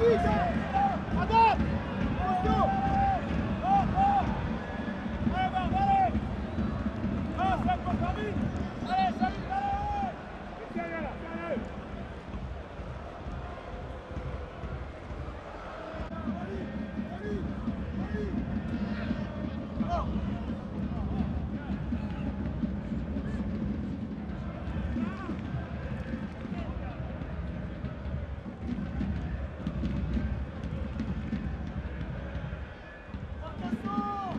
Defeated!